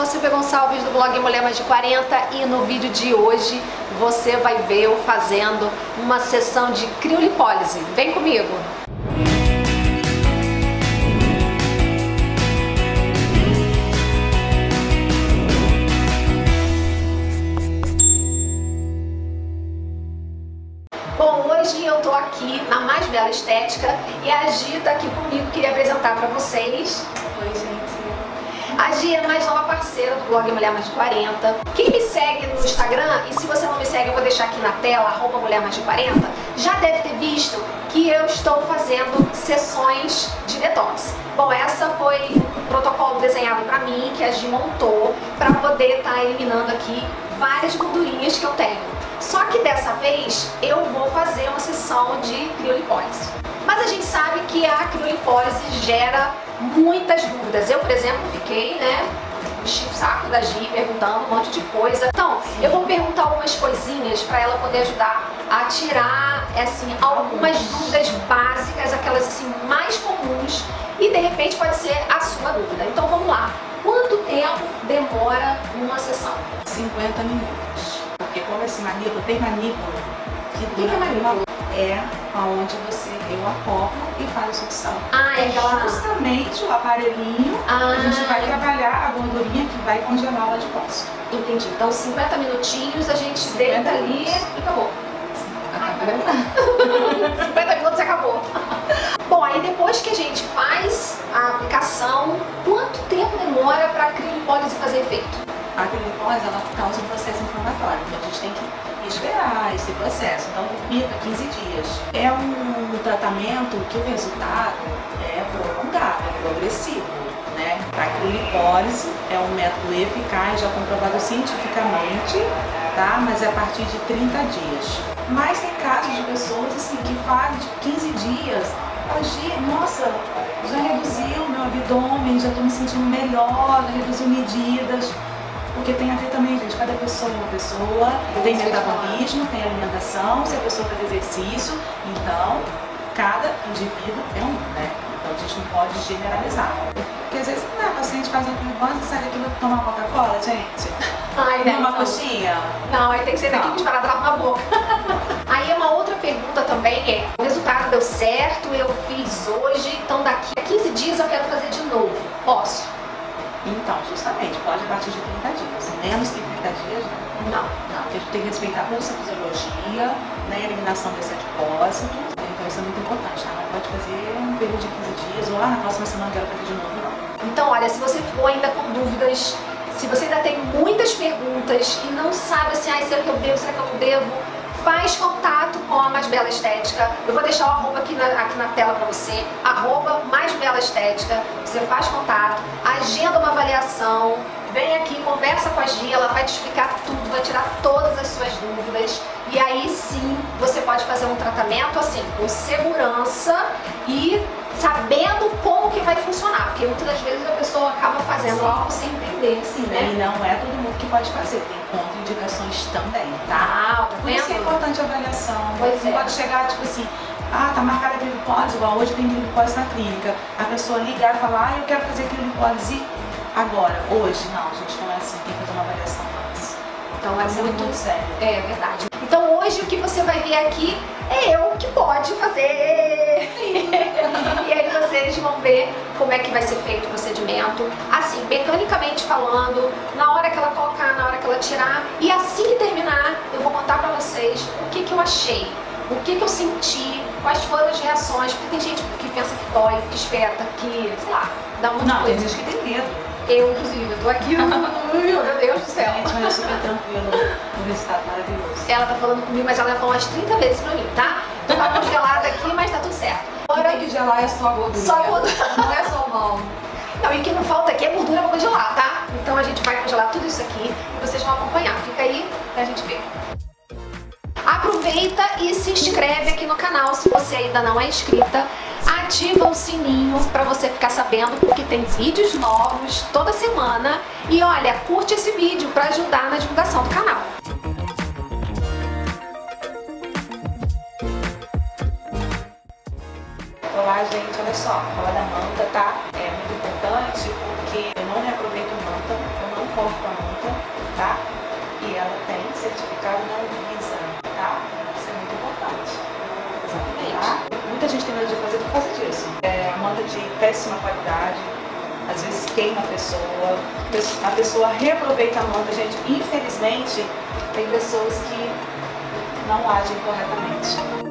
sou Silvia Gonçalves do blog Mulher Mais de 40 e no vídeo de hoje você vai ver eu fazendo uma sessão de criolipólise. Vem comigo! Bom, hoje eu tô aqui na Mais Bela Estética e a Gi tá aqui comigo, queria apresentar pra vocês. Oi, gente. A Gi é mais nova parceira do blog Mulher Mais de 40. Quem me segue no Instagram, e se você não me segue eu vou deixar aqui na tela, arroba Mulher Mais de 40, já deve ter visto que eu estou fazendo sessões de detox. Bom, essa foi um protocolo desenhado pra mim, que a Gi montou, pra poder estar tá eliminando aqui várias gordurinhas que eu tenho. Só que dessa vez eu vou fazer uma sessão de criolipólise. Mas a gente sabe que a criolipólise gera muitas dúvidas. Eu, por exemplo, fiquei, né, enchi o saco da Gi perguntando um monte de coisa. Então, eu vou perguntar algumas coisinhas para ela poder ajudar a tirar, assim, algumas dúvidas básicas, aquelas assim mais comuns e de repente pode ser a sua dúvida. Então vamos lá. Quanto tempo demora uma sessão? 50 minutos. Porque como esse manípulo, tem manípulo que que dura é manípulo? É onde você eu acoplo e faz a sucção. Ah, é justamente o aparelhinho, Ah. a gente vai trabalhar a gordurinha que vai congelar o adipócito. Entendi. Então 50 minutinhos a gente 50 deita ali e acabou. Acabou? 50 minutos e acabou. Bom, aí depois que a gente faz a aplicação, quanto tempo demora para a criolipólise fazer efeito? A glicose ela causa um processo inflamatório, então a gente tem que esperar esse processo. Então, 15 dias. É um tratamento que o resultado é prolongado, é progressivo. Né? A criolipólise é um método eficaz, já comprovado cientificamente, tá? mas é a partir de 30 dias. Mas tem casos de pessoas assim, que fazem de 15 dias, agir, nossa, já reduziu meu abdômen, já estou me sentindo melhor, já reduziu medidas. Porque tem a ver também, gente, cada pessoa é uma pessoa, tem metabolismo, tem alimentação, se a pessoa faz exercício, então cada indivíduo é um, né? Então a gente não pode generalizar. Porque às vezes não, a paciente faz glicose e sai daquilo tomar uma Coca-Cola, gente. Ai, Tem uma não. coxinha. Não, aí tem que ser daqui Não. com esparadrapo na boca. aí uma outra pergunta também é, o resultado deu certo, eu fiz hoje, então daqui a 15 dias eu quero fazer de novo. Posso? Então, justamente, pode a partir de 30 dias. Menos que 30 dias, não. Não. Não, porque a gente tem que respeitar essa fisiologia, né, a eliminação desse adipócito. Então isso é muito importante, tá? Não pode fazer um período de 15 dias, ou ah, na próxima semana quero fazer de novo, não. Então, olha, se você ficou ainda com dúvidas, se você ainda tem muitas perguntas e não sabe assim, ai, será que eu devo, será que eu não devo, faz contato com a Mais Bela Estética. Eu vou deixar o arroba aqui na, aqui na tela pra você, arroba Mais Bela Estética. Você faz contato, agenda uma avaliação, vem aqui, conversa com a Gia, ela vai te explicar tudo, vai tirar todas as suas dúvidas. E aí sim, você pode fazer um tratamento assim, com segurança e sabendo como que vai funcionar, porque muitas das vezes a pessoa acaba fazendo algo sem entender, E né? não é todo mundo que pode fazer, tem contraindicações também, tá? Por isso que é importante a avaliação. Pois é. pode chegar, tipo assim, ah, tá marcada a glicose, igual hoje tem glicose na clínica. A pessoa ligar e falar, ah, eu quero fazer glicose agora, hoje. Não, gente, não é assim, tem que fazer uma avaliação. Então é Isso é muito muito sério. É verdade. Então hoje o que você vai ver aqui é eu que pode fazer. e aí vocês vão ver como é que vai ser feito o procedimento. Assim, mecanicamente falando, na hora que ela colocar, na hora que ela tirar. E assim que terminar, eu vou contar pra vocês o que, que eu achei, o que, que eu senti, quais foram as reações. Porque tem gente que pensa que dói, que espeta, que, sei lá, dá muita Não, tem coisa. gente que tem medo. Eu, inclusive, eu tô aqui, meu Deus do céu. Gente, mas super tranquilo, o resultado maravilhoso. Ela tá falando comigo, mas ela já falou umas 30 vezes pra mim, tá? Tá congelada aqui, mas tá tudo certo. Agora, tem que gelar é só a gordura. Só a gordura. Não é só o mal. não, e o que não falta aqui é gordura pra congelar, tá? Então a gente vai congelar tudo isso aqui e vocês vão acompanhar. Fica aí pra gente ver. Aproveita e se inscreve aqui no canal se você ainda não é inscrita ativa o sininho para você ficar sabendo que tem vídeos novos toda semana e olha, curte esse vídeo para ajudar na divulgação do canal. Olá gente, olha só, falar da manta, tá? É muito importante porque eu não reaproveito manta, eu não corto a manta, tá? E ela tem certificado da Anvisa, tá? Isso é muito importante. Exatamente. Tá? Muita gente tem péssima qualidade, às vezes queima a pessoa, a pessoa reaproveita a manta. Gente, infelizmente, tem pessoas que não agem corretamente.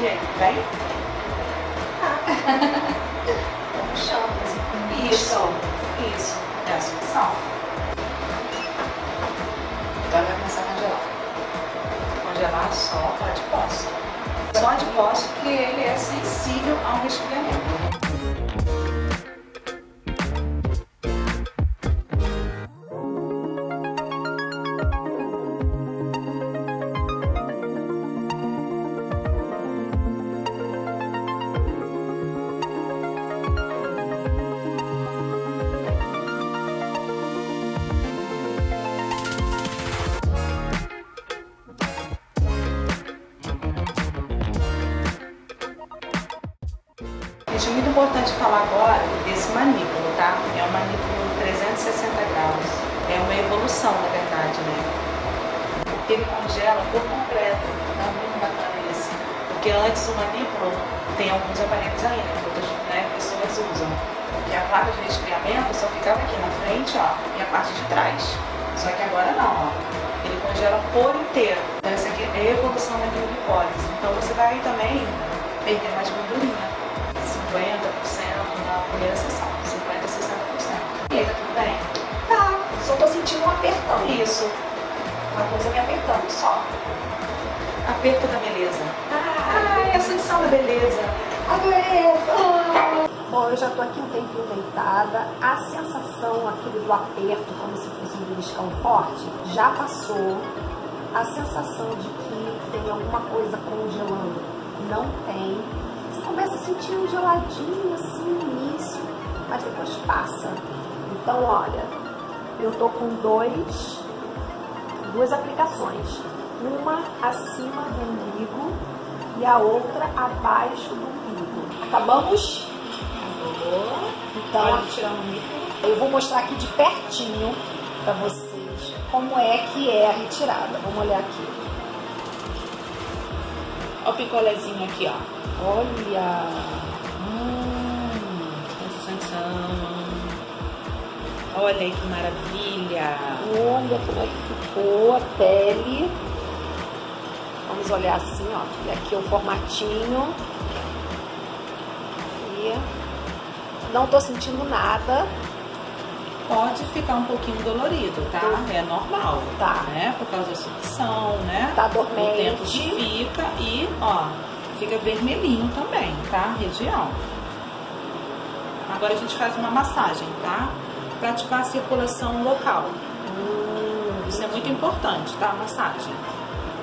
E aí, vem? Então chama, assim, Isso, isso. É a solução. Agora vai começar a congelar. Congelar só de poço. Só de poço porque ele é sensível ao resfriamento. Importante falar agora desse manípulo, tá? É um manípulo 360 graus. É uma evolução, na verdade, né? Ele congela por completo. É muito bacana isso. Porque antes o manípulo tem alguns aparelhos ainda, que outras né, pessoas usam. E a placa de resfriamento só ficava aqui na frente, ó, e a parte de trás. Só que agora não, ó. Ele congela por inteiro. Então essa aqui é a evolução da lipólise. Então você vai também perder mais gordurinha. 50% na primeira sessão, 50% a 60%. E tudo bem? Tá, só tô sentindo um apertão. Isso. Uma coisa me apertando só. Aperto da beleza. Ah, a sensação da beleza. a beleza! Bom, eu já tô aqui um tempinho deitada. A sensação aquele do aperto, como se fosse um beliscão forte, já passou. A sensação de que tem alguma coisa congelando, não tem começa a sentir um geladinho assim no início, mas depois passa. Então, olha, eu tô com dois, duas aplicações. Uma acima do umbigo e a outra abaixo do umbigo. Acabamos? Acabou. Então, Eu vou mostrar aqui de pertinho para vocês como é que é a retirada. Vamos olhar aqui. Olha o picolézinho aqui, ó. Olha! Hum, sensação. Olha aí que maravilha! Olha como é que ficou a pele. Vamos olhar assim, ó. E aqui o formatinho. E não tô sentindo nada. Pode ficar um pouquinho dolorido, tá? É normal. Tá. Né? Por causa da sucção, né? Tá dormente. O tempo fica e, ó, fica vermelhinho também, tá? Região. Agora a gente faz uma massagem, tá? Pra ativar a circulação local. Hum, Isso é muito importante, tá? Massagem.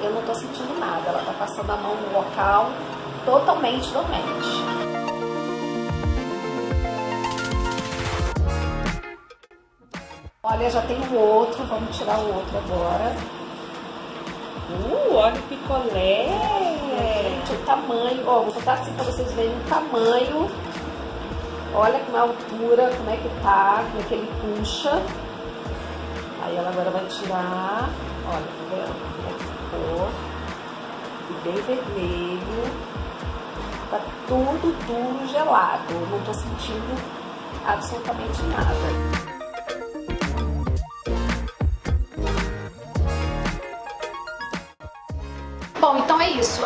Eu não tô sentindo nada. Ela tá passando a mão no local totalmente dormente. Olha, já tem o outro. Vamos tirar o outro agora. Uh, olha o picolé! Tamanho, ó, vou botar assim pra vocês verem o tamanho. Olha como é a altura, como é que tá, como é que ele puxa. Aí ela agora vai tirar, olha, tá vendo como é que ficou. E bem vermelho. Tá tudo, tudo gelado. Não tô sentindo absolutamente nada. Bom, então é isso.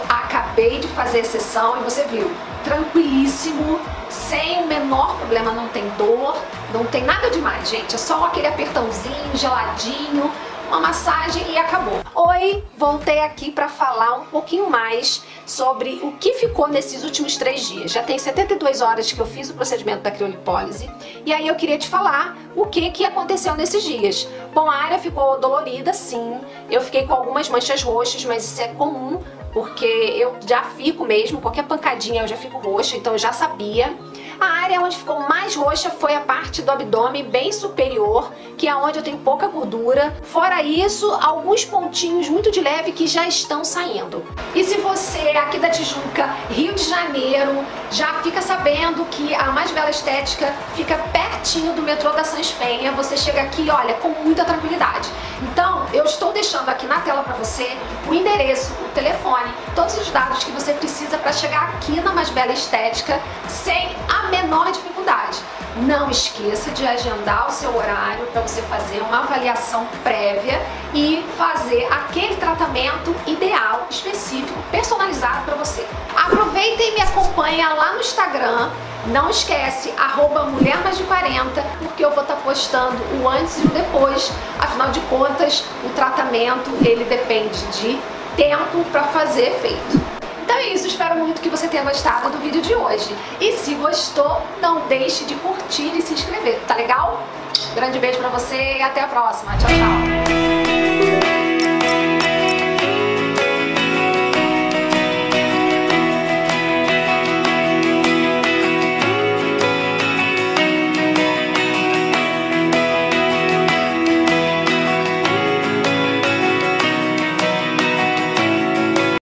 Acabei de fazer a sessão e você viu, tranquilíssimo, sem o menor problema, não tem dor, não tem nada demais, gente. É só aquele apertãozinho, geladinho, uma massagem e acabou. Oi, voltei aqui para falar um pouquinho mais sobre o que ficou nesses últimos três dias. Já tem 72 horas que eu fiz o procedimento da criolipólise e aí eu queria te falar o que, que aconteceu nesses dias. Bom, a área ficou dolorida, sim. Eu fiquei com algumas manchas roxas, mas isso é comum porque eu já fico mesmo, qualquer pancadinha eu já fico roxa, então eu já sabia. A área onde ficou mais roxa foi a parte do abdômen bem superior, que é onde eu tenho pouca gordura. Fora isso, alguns pontinhos muito de leve que já estão saindo. E se você é aqui da Tijuca, Rio de Janeiro, já fica sabendo que a Mais Bela Estética fica pertinho do metrô da Sans Penha. Você chega aqui, olha, com muita tranquilidade. Deixando aqui na tela para você o endereço, o telefone, todos os dados que você precisa para chegar aqui na Mais Bela Estética sem a menor dificuldade. Não esqueça de agendar o seu horário para você fazer uma avaliação prévia e fazer aquele tratamento ideal, específico, personalizado para você. Aproveita e me acompanha lá no Instagram. Não esquece, arroba Mulher Mais de 40, porque eu vou estar tá postando o antes e o depois. Afinal de contas, o tratamento ele depende de tempo para fazer efeito. Então é isso, espero muito que você tenha gostado do vídeo de hoje. E se gostou, não deixe de curtir e se inscrever, tá legal? Grande beijo pra você e até a próxima. Tchau, tchau.